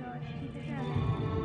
就是战斗。